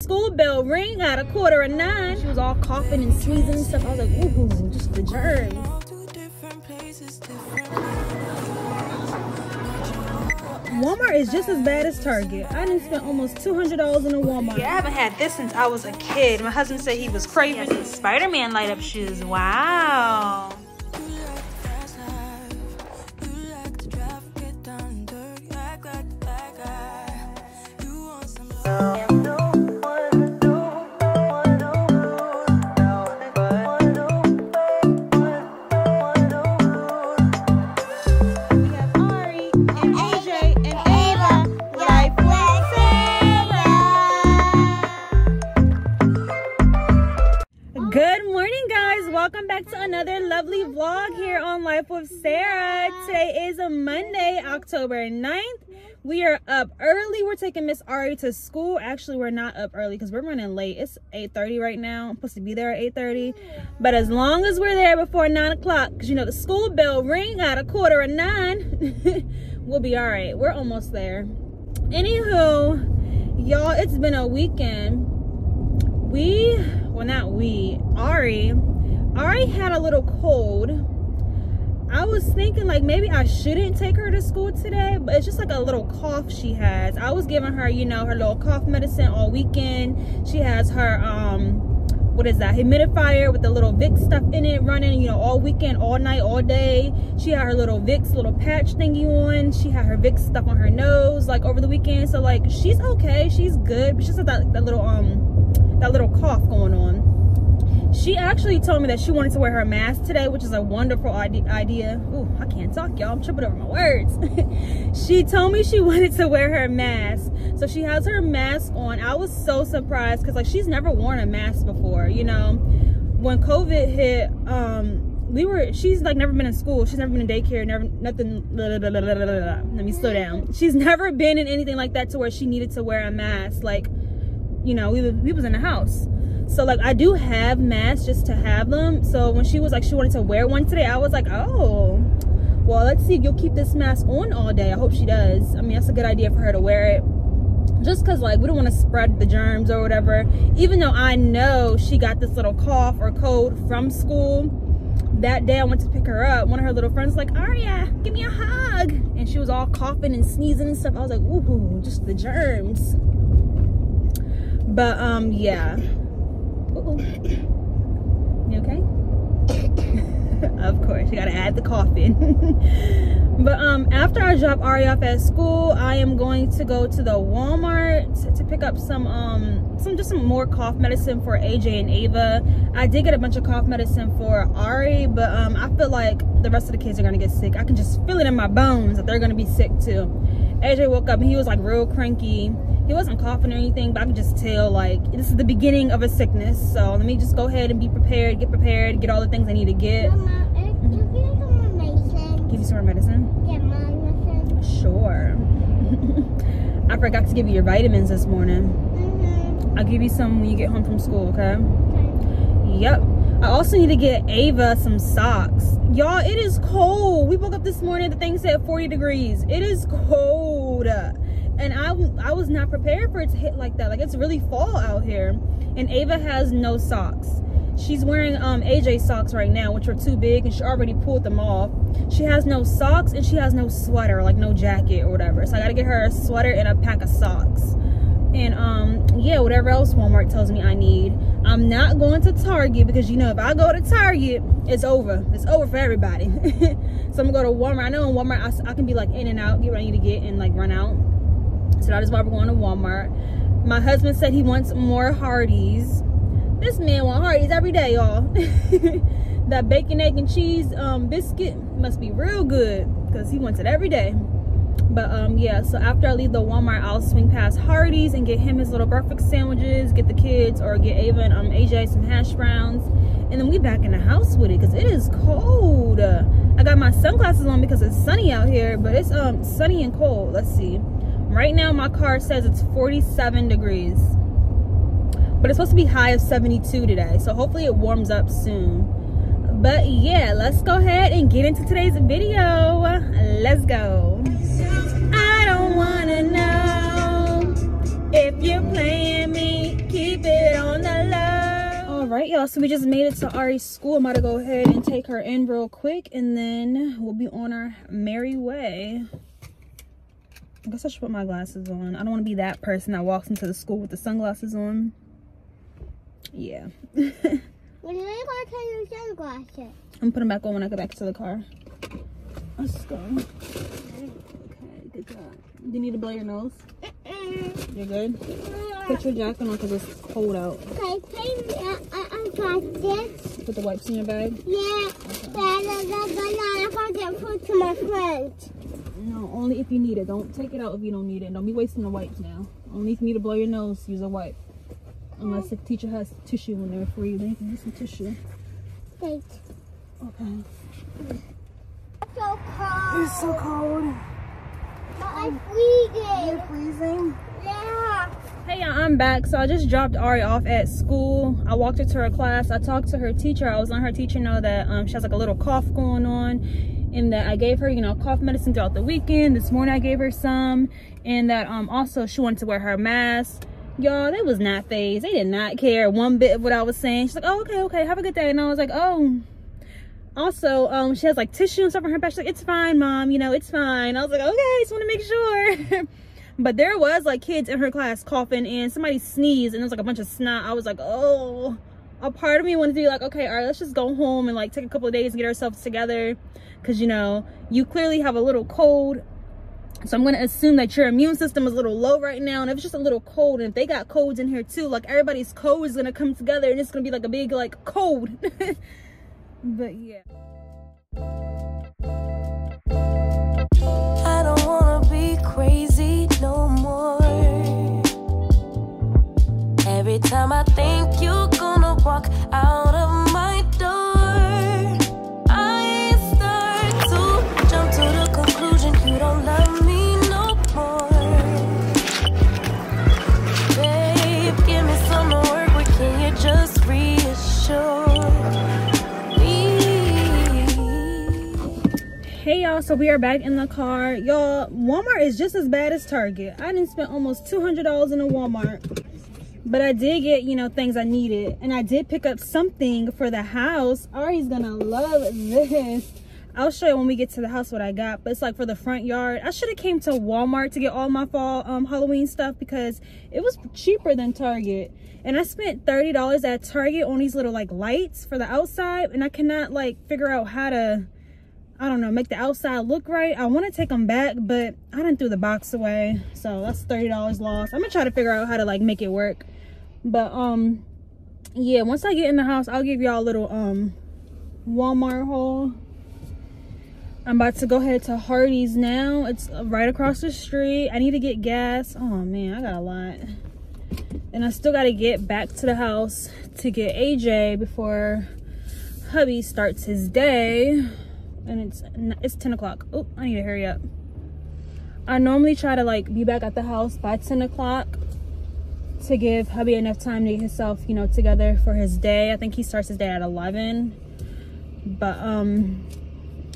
School bell ring at a quarter of nine. She was all coughing and sneezing and stuff. I was like, ooh, just the germs. Walmart is just as bad as Target. I didn't spend almost $200 in a Walmart. Yeah, I haven't had this since I was a kid. My husband said he was craving Spider-Man light up shoes. Wow. Life We are up early. We're taking Miss Ari to school. Actually, we're not up early because we're running late. It's 8.30 right now. I'm supposed to be there at 8.30. But as long as we're there before 9 o'clock, because you know the school bell ring at a quarter of 9, we'll be all right. We're almost there. Anywho, y'all, it's been a weekend. We, well not we, Ari, Ari had a little cold I was thinking like maybe I shouldn't take her to school today, but it's just like a little cough she has. I was giving her, you know, her little cough medicine all weekend. She has her um what is that humidifier with the little Vicks stuff in it running, you know, all weekend, all night, all day. She had her little Vicks little patch thingy on. She had her Vicks stuff on her nose like over the weekend. So like she's okay, she's good, but she's just that that little um that little cough going on she actually told me that she wanted to wear her mask today which is a wonderful idea. Ooh, i can't talk y'all. I'm tripping over my words. She told me she wanted to wear her mask. So she has her mask on. I was so surprised because like she's never worn a mask before you know? When covid hit um we were she's like never been in school. She's never been in daycare never nothing blah, blah, blah, let me slow down. She's never been in anything like that to where she needed to wear a mask. Like you know we, we was in the house so like i do have masks just to have them. So when she was like she wanted to wear one today i was like oh well let's see if you'll keep this mask on all day. I hope she does. I mean that's a good idea for her to wear it. Just because like we don't want to spread the germs or whatever. Even though i know she got this little cough or cold from school that day i went to pick her up one of her little friends like aria give me a hug. And she was all coughing and sneezing and stuff. I was like ooh just the germs. But um yeah you okay? of course, you gotta add the coffin. but um, after I drop Ari off at school, I am going to go to the Walmart to pick up some um some just some more cough medicine for AJ and Ava. I did get a bunch of cough medicine for Ari, but um I feel like the rest of the kids are gonna get sick. I can just feel it in my bones that they're gonna be sick too. AJ woke up and he was like real cranky. He wasn't coughing or anything but i could just tell like this is the beginning of a sickness. So let me just go ahead and be prepared get prepared get all the things i need to get. Mama, mm -hmm. give, you give you some more medicine? Yeah my medicine sure. I forgot to give you your vitamins this morning. Mm -hmm. i'll give you some when you get home from school okay, okay. yep I also need to get Ava some socks. Y'all, it is cold. We woke up this morning, the thing said 40 degrees. It is cold. And I, I was not prepared for it to hit like that. Like it's really fall out here. And Ava has no socks. She's wearing um AJ socks right now which are too big and she already pulled them off. She has no socks and she has no sweater like no jacket or whatever. So I gotta get her a sweater and a pack of socks. And um yeah whatever else Walmart tells me I need I'm not going to Target because you know if I go to Target it's over it's over for everybody so I'm gonna go to Walmart I know in Walmart I, I can be like in and out get what I need to get and like run out so that is why we're going to Walmart. My husband said he wants more Hardee's. This man wants Hardee's every day, y'all. that bacon, egg, and cheese um, biscuit must be real good because he wants it every day. But um, yeah, so after I leave the Walmart, I'll swing past Hardee's and get him his little breakfast sandwiches, get the kids or get Ava and um, AJ some hash browns. And then we back in the house with it because it is cold. I got my sunglasses on because it's sunny out here, but it's um sunny and cold. Let's see. Right now, my car says it's 47 degrees. But it's supposed to be high of 72 today. So hopefully it warms up soon. But yeah, let's go ahead and get into today's video. Let's go. I don't want to know if you're playing me right, y'all. So we just made it to Ari's school. I'm about to go ahead and take her in real quick, and then we'll be on our merry way. I guess I should put my glasses on. I don't want to be that person that walks into the school with the sunglasses on. Yeah. When are you going to turn your sunglasses? I'm putting them back on when I get back to the car. Let's go. Okay, good job. Do you need to blow your nose? You're good? Put your jacket on because it's cold out. Okay, take me. I, I, I got this. Put the wipes in your bag. Yeah. But uh, I got banana. I'm going to food to my friends. No, only if you need it. Don't take it out if you don't need it. Don't be wasting the wipes now. Only if you need to blow your nose, use a wipe. Unless the teacher has tissue in there for you, then you can use some tissue. Thanks. Okay. It's So cold. It's so cold. But I'm freezing. freezing. Yeah. Hey y'all, I'm back. So I just dropped Ari off at school. I walked her to her class. I talked to her teacher. I was letting her teacher know that um, she has like a little cough going on and that I gave her, you know, cough medicine throughout the weekend. This morning I gave her some and that um also she wanted to wear her mask. Y'all, they was not phased. They did not care one bit of what I was saying. She's like, oh, okay, okay, have a good day. And I was like, oh. Also, um, she has like tissue and stuff on her back. She's like, it's fine, mom. You know, it's fine. I was like, okay, I just want to make sure. but there was like kids in her class coughing and somebody sneezed and there was like a bunch of snot. I was like, oh. A part of me wanted to be like, okay, all right, let's just go home and like take a couple of days and get ourselves together. Cause you know, you clearly have a little cold. So I'm gonna assume that your immune system is a little low right now. And if it's just a little cold, and if they got colds in here too, like everybody's cold is gonna come together and it's gonna be like a big like cold. but yeah. Y'all, so we are back in the car. Y'all, Walmart is just as bad as Target. I didn't spend almost $200 in a Walmart. But I did get, you know, things I needed. And I did pick up something for the house. Ari's gonna love this. I'll show you when we get to the house what I got. But it's like for the front yard. I should have came to Walmart to get all my fall um, Halloween stuff because it was cheaper than Target. And I spent $30 at Target on these little like lights for the outside. And I cannot like figure out how to I don't know, make the outside look right. I want to take them back, but I didn't threw the box away. So that's $30 lost. I'm going to try to figure out how to like make it work. But um yeah, once I get in the house, I'll give y'all a little um Walmart haul. I'm about to go ahead to Hardee's now. It's right across the street. I need to get gas. Oh man, I got a lot. And I still got to get back to the house to get AJ before hubby starts his day and it's it's 10 o'clock. Oh i need to hurry up. I normally try to like be back at the house by 10 o'clock to give hubby enough time to get himself you know together for his day. I think he starts his day at 11 but um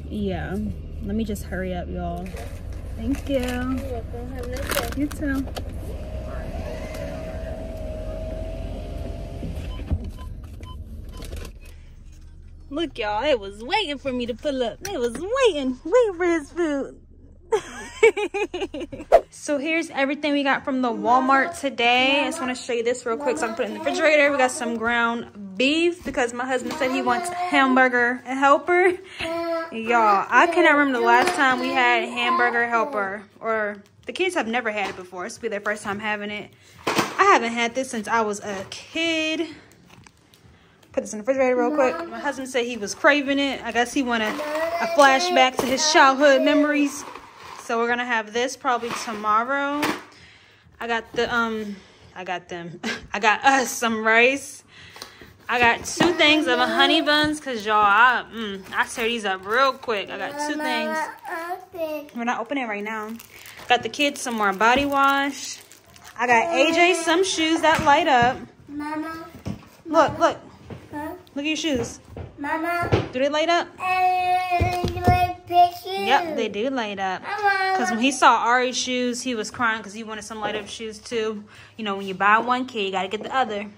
yeah. Let me just hurry up y'all. Thank you. You too Look, y'all, it was waiting for me to pull up. It was waiting, waiting for his food. so here's everything we got from the Walmart today. I just want to show you this real quick so I can put it in the refrigerator. We got some ground beef because my husband said he wants hamburger helper. Y'all, I cannot remember the last time we had hamburger helper or the kids have never had it before. This will be their first time having it. I haven't had this since I was a kid put this in the refrigerator real quick. My husband said he was craving it. I guess he wanted a flashback to his childhood memories. So we're gonna have this probably tomorrow. I got the um I got them. I got us some rice. I got two things of a honey buns because y'all I mm, I tear these up real quick. I got two things. We're not opening right now. Got the kids some more body wash. I got AJ some shoes that light up. Mama. Look, look. Look at your shoes. Mama. Do they light up? And. Yep, they do light up. Because when he saw Ari's shoes, he was crying because he wanted some light up shoes too. You know, when you buy one kid, you got to get the other.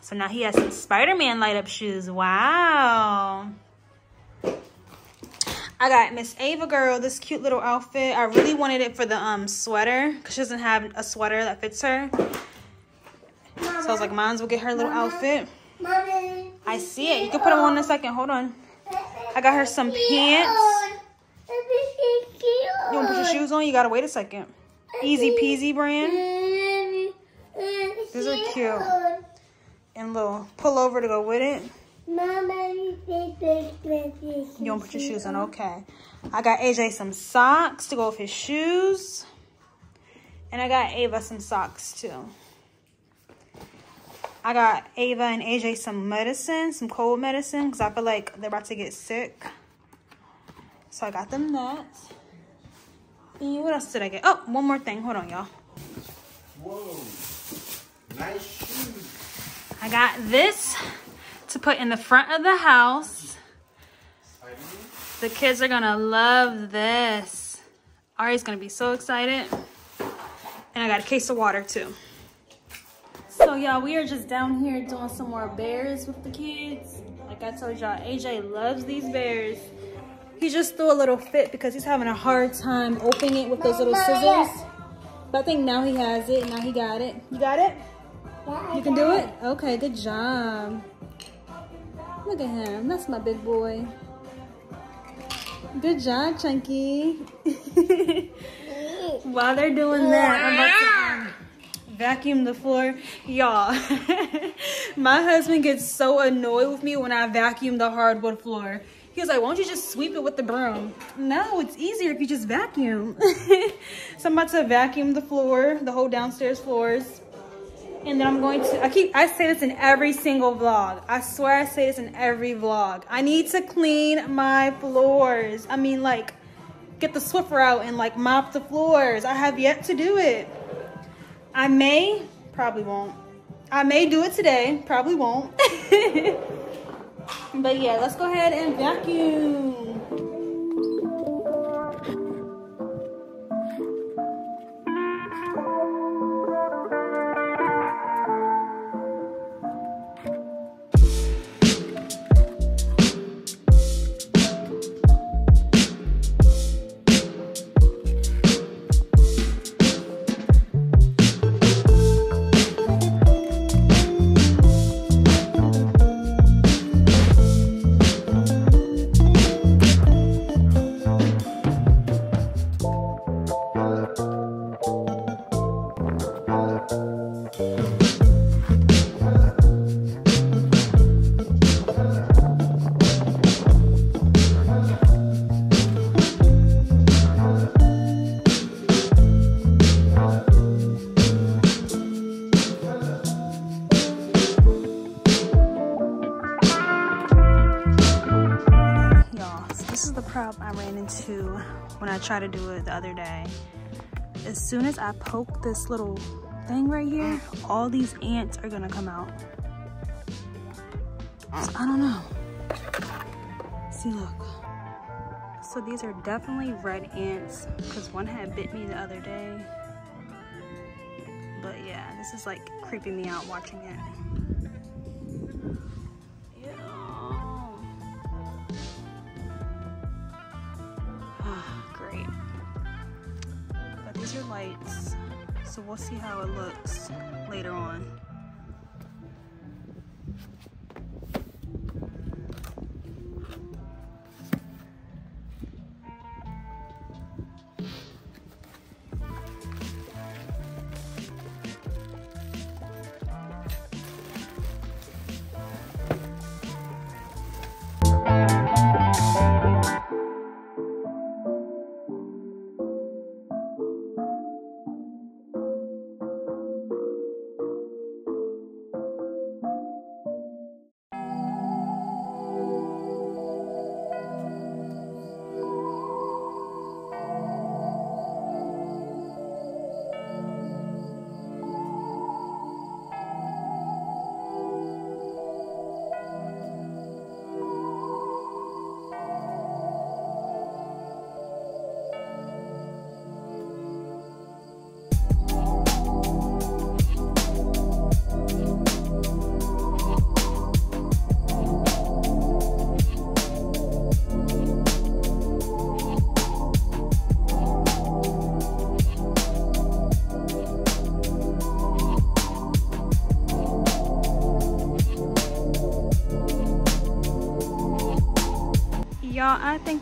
So now he has some Spider-Man light up shoes. Wow. I got Miss Ava girl this cute little outfit. I really wanted it for the um sweater because she doesn't have a sweater that fits her. So I was like, mine's will get her little outfit. Mommy. I see it. You can put them on in a second. Hold on. I got her some pants. You want to put your shoes on? You gotta wait a second. Easy peasy brand. These are cute. And little pullover to go with it. You want to put your shoes on? Okay. I got AJ some socks to go with his shoes. And I got Ava some socks too. I got Ava and AJ some medicine, some cold medicine, because I feel like they're about to get sick. So I got them that. And what else did I get? Oh, one more thing. Hold on, y'all. Whoa. Nice shoes. I got this to put in the front of the house. The kids are gonna love this. Ari's gonna be so excited. And I got a case of water too. Y'all, we are just down here doing some more bears with the kids. Like I told y'all, AJ loves these bears. He just threw a little fit because he's having a hard time opening it with those little scissors. But I think now he has it. Now he got it. You got it? Yeah, You can do it? Okay, good job. Look at him. That's my big boy. Good job, Chunky. While they're doing that, I'm about to um, vacuum the floor. Y'all, my husband gets so annoyed with me when I vacuum the hardwood floor. He was like, why don't you just sweep it with the broom? No, it's easier if you just vacuum. so I'm about to vacuum the floor, the whole downstairs floors. And then I'm going to, I keep, I say this in every single vlog. I swear I say this in every vlog. I need to clean my floors. I mean like, get the Swiffer out and like mop the floors. I have yet to do it. I may, probably won't. I may do it today, probably won't. but yeah, let's go ahead and vacuum. When I tried to do it the other day. As soon as I poke this little thing right here, all these ants are gonna come out. So I don't know. See, look. So these are definitely red ants because one had bit me the other day. But yeah, this is like creeping me out watching it. Are lights, so we'll see how it looks later on.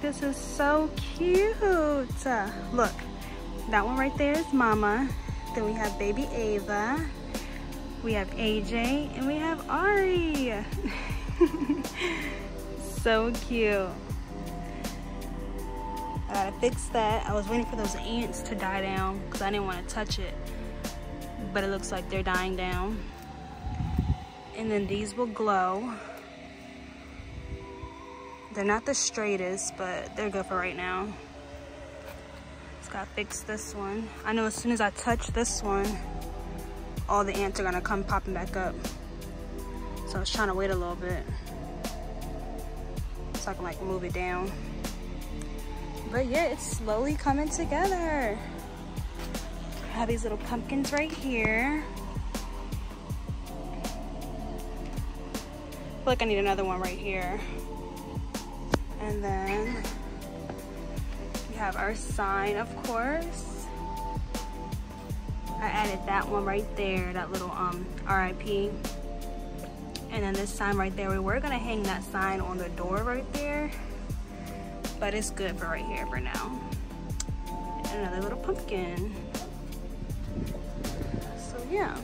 This is so cute. Look, that one right there is Mama. Then we have baby Ava. We have AJ and we have Ari. so cute. I gotta fix that. I was waiting for those ants to die down because I didn't want to touch it. But it looks like they're dying down. And then these will glow. They're not the straightest, but they're good for right now. Just gotta fix this one. I know as soon as I touch this one, all the ants are gonna come popping back up. So I was trying to wait a little bit. So I can like move it down. But yeah, it's slowly coming together. I have these little pumpkins right here. I feel like I need another one right here. And then we have our sign, of course. I added that one right there, that little um RIP. And then this sign right there, we were gonna hang that sign on the door right there, but it's good for right here for now. And another little pumpkin. So yeah.